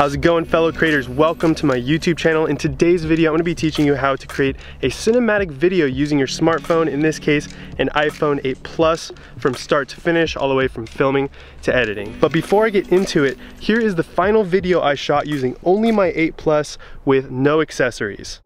How's it going fellow creators? Welcome to my YouTube channel. In today's video, I'm gonna be teaching you how to create a cinematic video using your smartphone, in this case, an iPhone 8 Plus, from start to finish, all the way from filming to editing. But before I get into it, here is the final video I shot using only my 8 Plus with no accessories.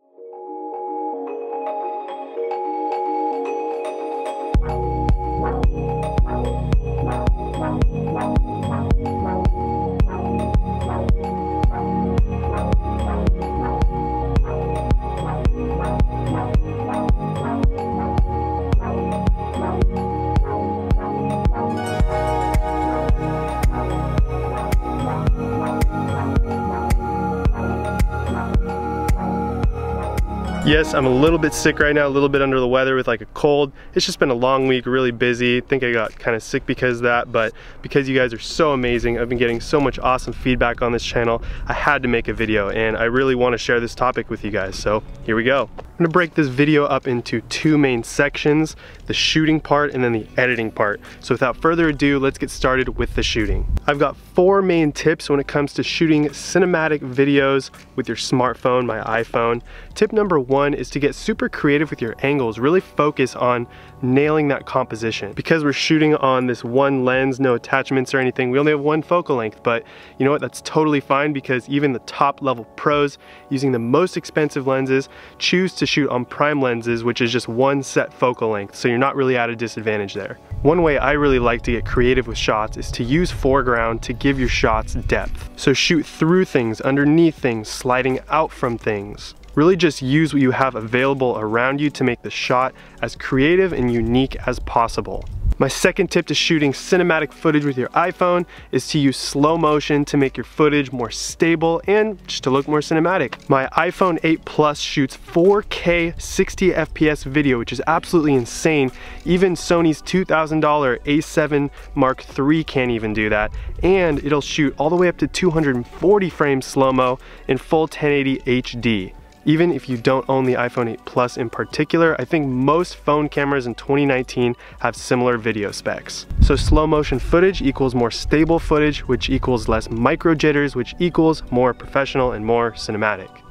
Yes, I'm a little bit sick right now, a little bit under the weather with like a cold. It's just been a long week, really busy. I think I got kind of sick because of that, but because you guys are so amazing, I've been getting so much awesome feedback on this channel, I had to make a video and I really want to share this topic with you guys, so here we go. I'm gonna break this video up into two main sections, the shooting part and then the editing part. So without further ado, let's get started with the shooting. I've got four main tips when it comes to shooting cinematic videos with your smartphone, my iPhone. Tip number one is to get super creative with your angles, really focus on nailing that composition. Because we're shooting on this one lens, no attachments or anything, we only have one focal length, but you know what, that's totally fine because even the top level pros using the most expensive lenses choose to shoot on prime lenses, which is just one set focal length, so you're not really at a disadvantage there. One way I really like to get creative with shots is to use foreground to give your shots depth. So shoot through things, underneath things, sliding out from things. Really just use what you have available around you to make the shot as creative and unique as possible. My second tip to shooting cinematic footage with your iPhone is to use slow motion to make your footage more stable and just to look more cinematic. My iPhone 8 Plus shoots 4K 60 FPS video, which is absolutely insane. Even Sony's $2,000 A7 Mark III can't even do that. And it'll shoot all the way up to 240 frames slow-mo in full 1080 HD. Even if you don't own the iPhone 8 Plus in particular, I think most phone cameras in 2019 have similar video specs. So slow motion footage equals more stable footage, which equals less micro jitters, which equals more professional and more cinematic.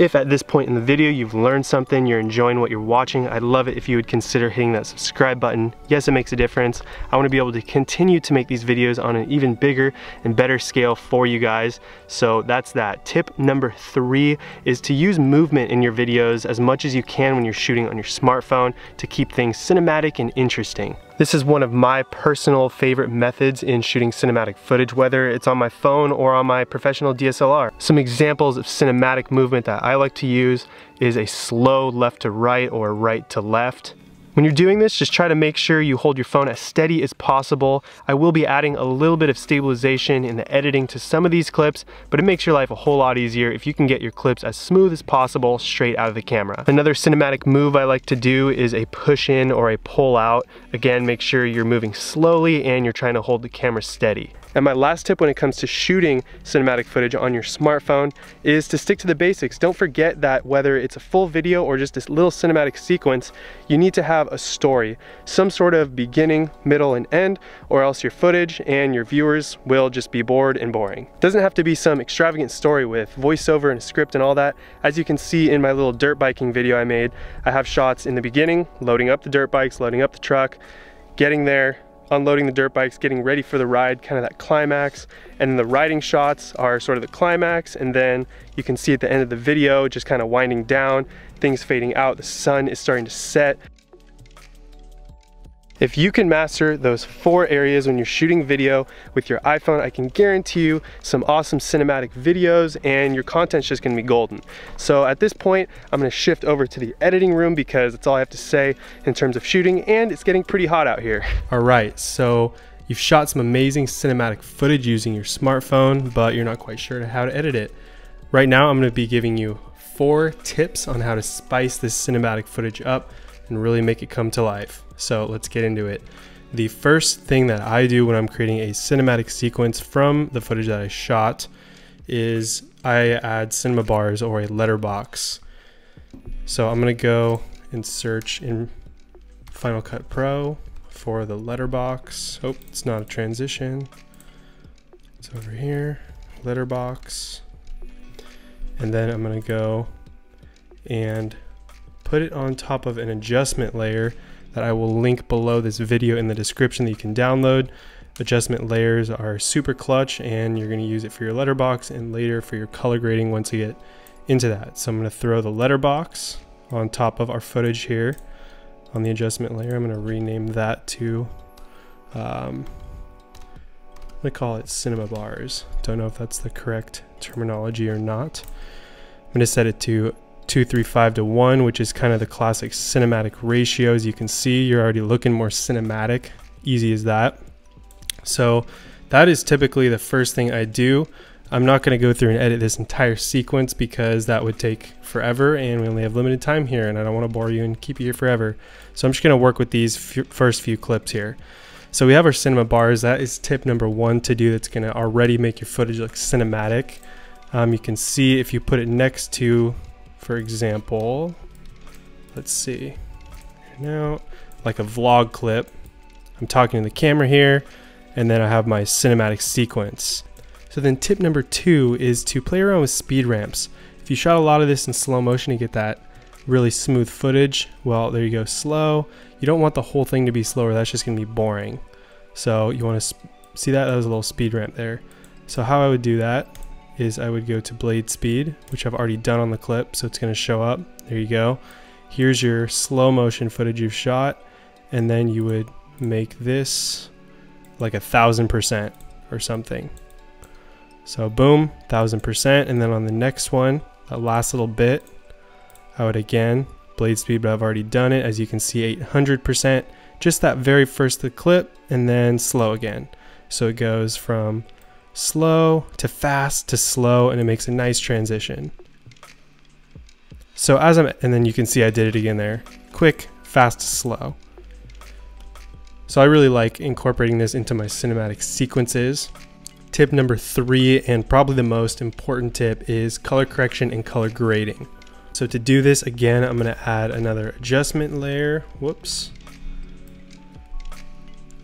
If at this point in the video you've learned something, you're enjoying what you're watching, I'd love it if you would consider hitting that subscribe button. Yes, it makes a difference. I wanna be able to continue to make these videos on an even bigger and better scale for you guys. So that's that. Tip number three is to use movement in your videos as much as you can when you're shooting on your smartphone to keep things cinematic and interesting. This is one of my personal favorite methods in shooting cinematic footage, whether it's on my phone or on my professional DSLR. Some examples of cinematic movement that I like to use is a slow left to right or right to left. When you're doing this, just try to make sure you hold your phone as steady as possible. I will be adding a little bit of stabilization in the editing to some of these clips, but it makes your life a whole lot easier if you can get your clips as smooth as possible straight out of the camera. Another cinematic move I like to do is a push in or a pull out. Again, make sure you're moving slowly and you're trying to hold the camera steady. And my last tip when it comes to shooting cinematic footage on your smartphone is to stick to the basics. Don't forget that whether it's a full video or just this little cinematic sequence, you need to have a story, some sort of beginning, middle, and end, or else your footage and your viewers will just be bored and boring. Doesn't have to be some extravagant story with voiceover and a script and all that. As you can see in my little dirt biking video I made, I have shots in the beginning, loading up the dirt bikes, loading up the truck, getting there, unloading the dirt bikes, getting ready for the ride, kind of that climax. And then the riding shots are sort of the climax. And then you can see at the end of the video, just kind of winding down, things fading out, the sun is starting to set. If you can master those four areas when you're shooting video with your iPhone, I can guarantee you some awesome cinematic videos and your content's just gonna be golden. So at this point, I'm gonna shift over to the editing room because that's all I have to say in terms of shooting and it's getting pretty hot out here. All right, so you've shot some amazing cinematic footage using your smartphone, but you're not quite sure how to edit it. Right now, I'm gonna be giving you four tips on how to spice this cinematic footage up and really make it come to life. So let's get into it. The first thing that I do when I'm creating a cinematic sequence from the footage that I shot is I add cinema bars or a letterbox. So I'm gonna go and search in Final Cut Pro for the letterbox. Oh, it's not a transition. It's over here, letterbox. And then I'm gonna go and put it on top of an adjustment layer that I will link below this video in the description that you can download. Adjustment layers are super clutch and you're gonna use it for your letterbox and later for your color grading once you get into that. So I'm gonna throw the letterbox on top of our footage here on the adjustment layer. I'm gonna rename that to, um, I'm gonna call it cinema bars. Don't know if that's the correct terminology or not. I'm gonna set it to 235 to 1, which is kind of the classic cinematic ratio. As you can see, you're already looking more cinematic. Easy as that. So that is typically the first thing I do. I'm not going to go through and edit this entire sequence because that would take forever and we only have limited time here and I don't want to bore you and keep you here forever. So I'm just going to work with these first few clips here. So we have our cinema bars. That is tip number one to do that's going to already make your footage look cinematic. Um, you can see if you put it next to for example, let's see, now, like a vlog clip. I'm talking to the camera here, and then I have my cinematic sequence. So then tip number two is to play around with speed ramps. If you shot a lot of this in slow motion to get that really smooth footage, well, there you go, slow. You don't want the whole thing to be slower, that's just gonna be boring. So you wanna see that, that was a little speed ramp there. So how I would do that is I would go to blade speed, which I've already done on the clip, so it's going to show up. There you go. Here's your slow motion footage you've shot, and then you would make this like a thousand percent or something. So boom, thousand percent, and then on the next one, that last little bit, I would again blade speed, but I've already done it. As you can see, 800%, just that very first clip, and then slow again. So it goes from slow to fast to slow, and it makes a nice transition. So as I'm, and then you can see I did it again there. Quick, fast, slow. So I really like incorporating this into my cinematic sequences. Tip number three, and probably the most important tip, is color correction and color grading. So to do this, again, I'm gonna add another adjustment layer. Whoops.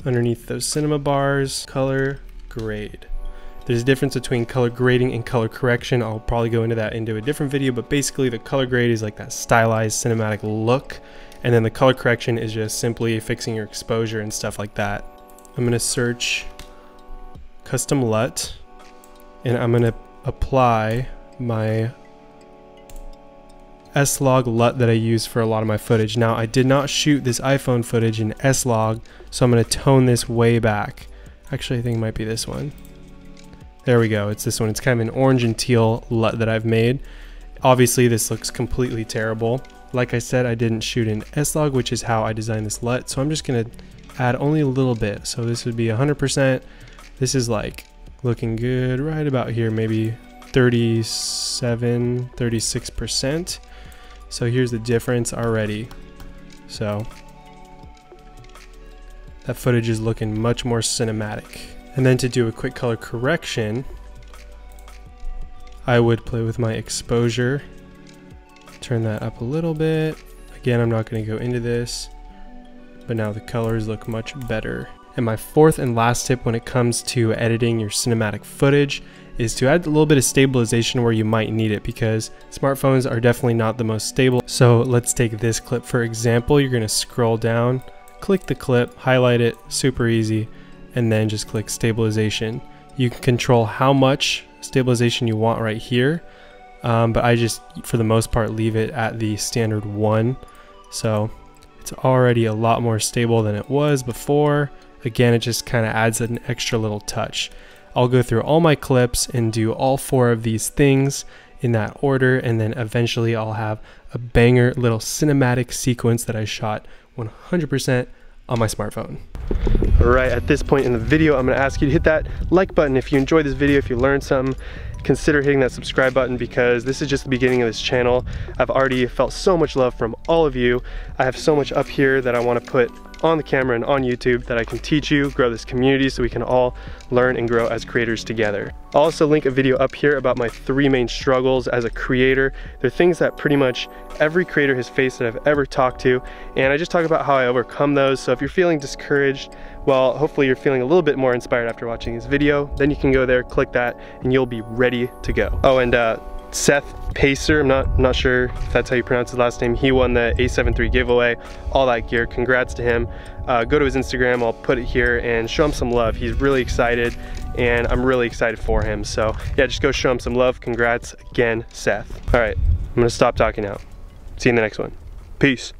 Underneath those cinema bars, color grade. There's a difference between color grading and color correction. I'll probably go into that into a different video, but basically the color grade is like that stylized cinematic look. And then the color correction is just simply fixing your exposure and stuff like that. I'm gonna search custom LUT and I'm gonna apply my S-Log LUT that I use for a lot of my footage. Now I did not shoot this iPhone footage in S-Log, so I'm gonna tone this way back. Actually, I think it might be this one. There we go. It's this one. It's kind of an orange and teal LUT that I've made. Obviously, this looks completely terrible. Like I said, I didn't shoot in S-Log, which is how I designed this LUT. So I'm just going to add only a little bit. So this would be 100%. This is like looking good right about here, maybe 37, 36%. So here's the difference already. So that footage is looking much more cinematic. And then to do a quick color correction, I would play with my exposure, turn that up a little bit. Again, I'm not going to go into this, but now the colors look much better. And my fourth and last tip when it comes to editing your cinematic footage is to add a little bit of stabilization where you might need it because smartphones are definitely not the most stable. So let's take this clip for example. You're going to scroll down, click the clip, highlight it, super easy and then just click stabilization. You can control how much stabilization you want right here, um, but I just, for the most part, leave it at the standard one. So it's already a lot more stable than it was before. Again, it just kind of adds an extra little touch. I'll go through all my clips and do all four of these things in that order, and then eventually I'll have a banger little cinematic sequence that I shot 100% on my smartphone. All right, at this point in the video, I'm gonna ask you to hit that like button if you enjoyed this video, if you learned something, consider hitting that subscribe button because this is just the beginning of this channel. I've already felt so much love from all of you. I have so much up here that I wanna put on the camera and on YouTube that I can teach you, grow this community so we can all learn and grow as creators together. I'll also link a video up here about my three main struggles as a creator. They're things that pretty much every creator has faced that I've ever talked to, and I just talk about how I overcome those. So if you're feeling discouraged, well, hopefully you're feeling a little bit more inspired after watching this video, then you can go there, click that, and you'll be ready to go. Oh, and uh, Seth Pacer, I'm not, I'm not sure if that's how you pronounce his last name. He won the A73 giveaway, all that gear. Congrats to him. Uh, go to his Instagram, I'll put it here and show him some love. He's really excited and I'm really excited for him. So yeah, just go show him some love. Congrats again, Seth. All right, I'm gonna stop talking now. See you in the next one. Peace.